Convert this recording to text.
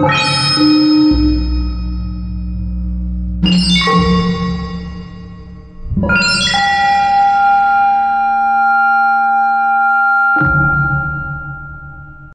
you.